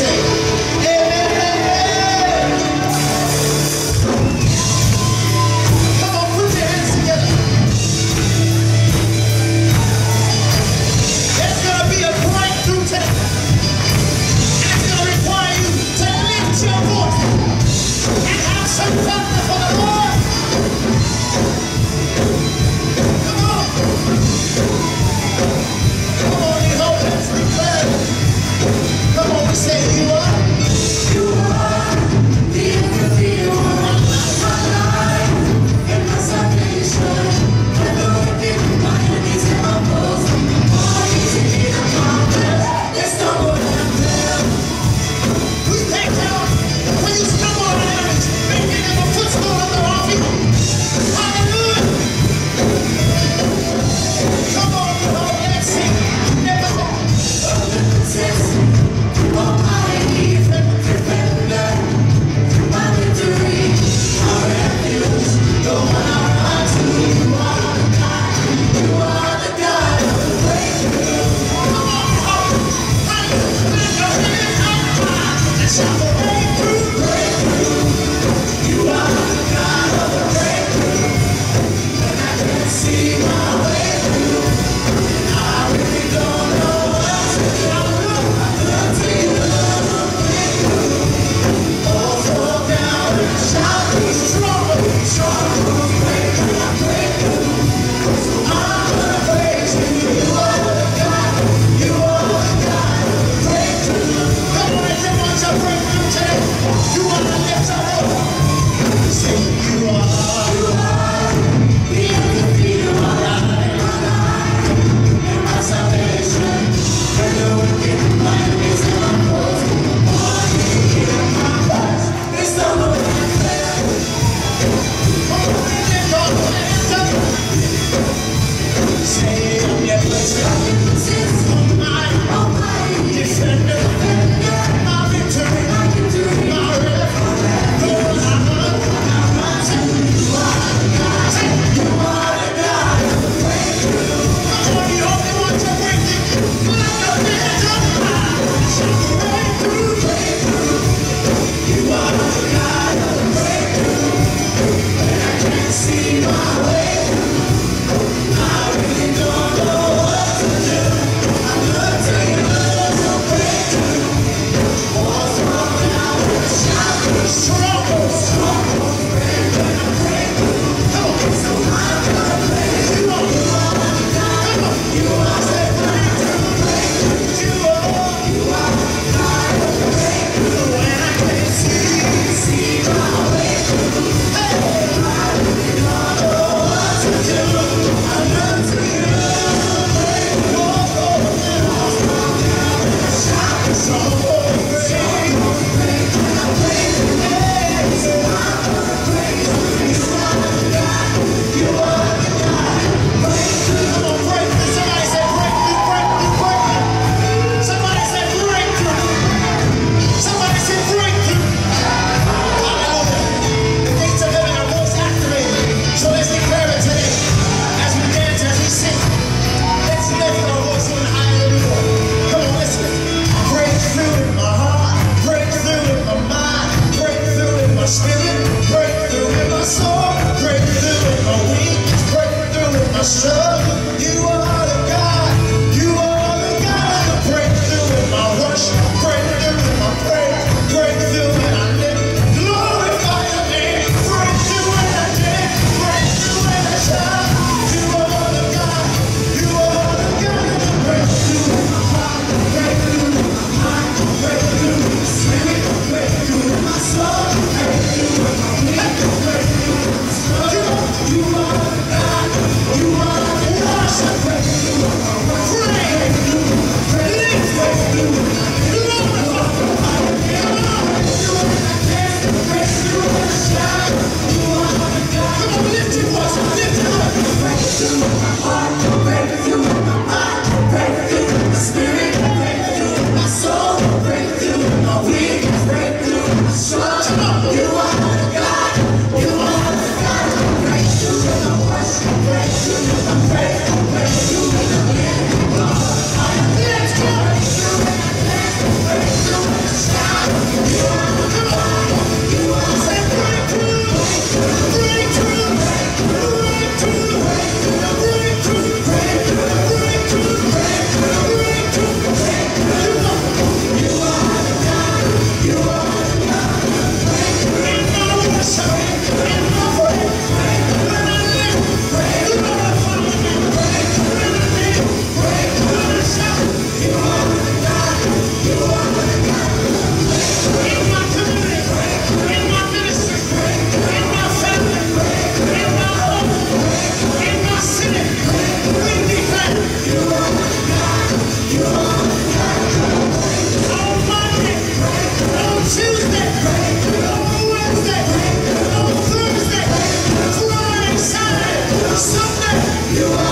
sick. My soul,